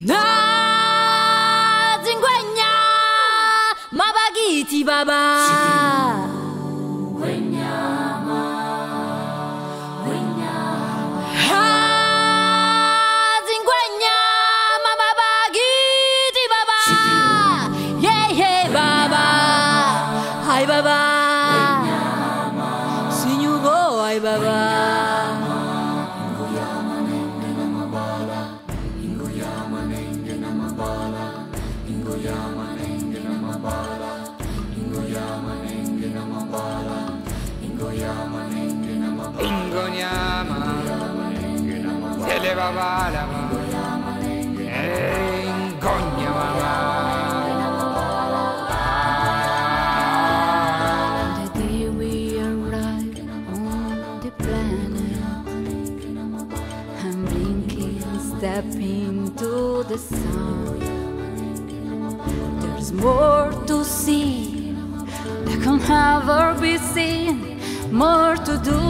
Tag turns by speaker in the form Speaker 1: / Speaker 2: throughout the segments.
Speaker 1: Na zingwenya mabagiti baba. Ha, step into the sun. There's more to see that can never be seen, more to do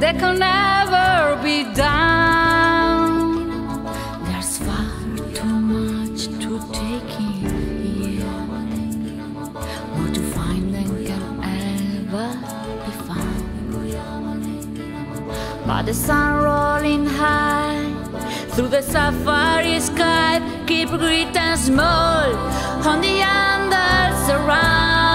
Speaker 1: that can never be done. But the sun rolling high through the safari sky, keep great and small on the under surround.